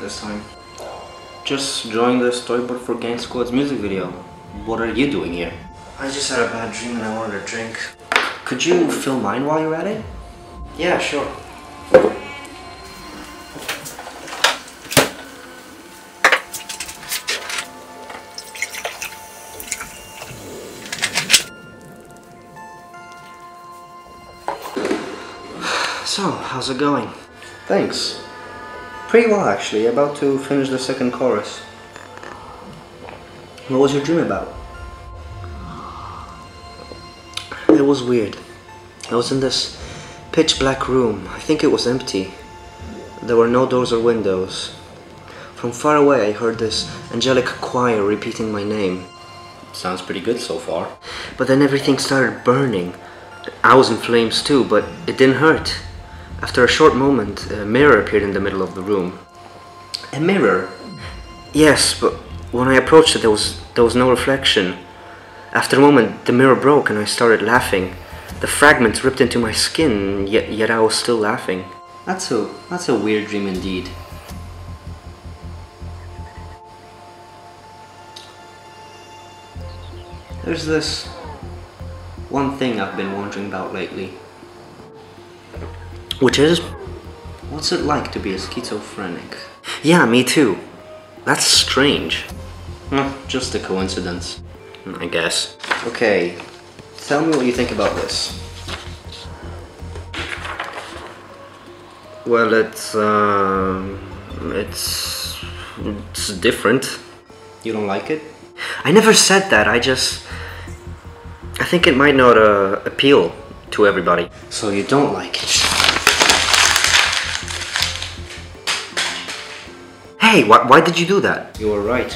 this time? Just drawing the storyboard for Gang Squad's music video. What are you doing here? I just had a bad dream and I wanted a drink. Could you fill mine while you're at it? Yeah, sure. So, how's it going? Thanks. Pretty well, actually. About to finish the second chorus. What was your dream about? It was weird. I was in this pitch black room. I think it was empty. There were no doors or windows. From far away, I heard this angelic choir repeating my name. Sounds pretty good so far. But then everything started burning. I was in flames too, but it didn't hurt. After a short moment, a mirror appeared in the middle of the room. A mirror? Yes, but when I approached it, there was, there was no reflection. After a moment, the mirror broke and I started laughing. The fragments ripped into my skin, yet, yet I was still laughing. That's a, that's a weird dream indeed. There's this one thing I've been wondering about lately. Which is, what's it like to be a schizophrenic? Yeah, me too. That's strange. just a coincidence, I guess. Okay, tell me what you think about this. Well, it's, um, it's, it's different. You don't like it? I never said that, I just, I think it might not uh, appeal to everybody. So you don't like it? Hey, wh why did you do that? You were right.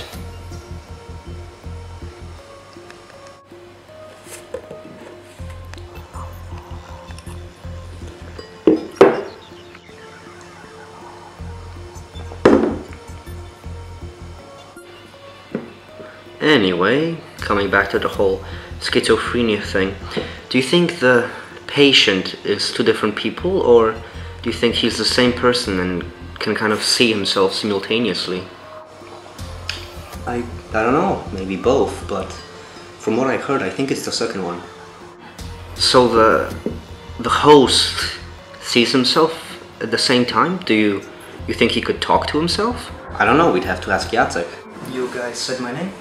Anyway, coming back to the whole schizophrenia thing, do you think the patient is two different people or do you think he's the same person and can kind of see himself simultaneously? I, I don't know, maybe both, but from what I've heard, I think it's the second one. So the, the host sees himself at the same time? Do you, you think he could talk to himself? I don't know, we'd have to ask Jacek. You guys said my name?